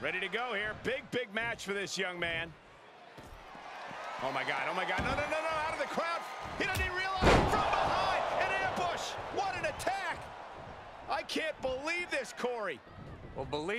Ready to go here. Big, big match for this young man. Oh, my God. Oh, my God. No, no, no, no. Out of the crowd. He doesn't even realize. From behind. An ambush. What an attack. I can't believe this, Corey. Well, believe